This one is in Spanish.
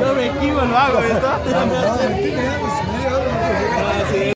Yo me esquivo, lo hago, ¿verdad?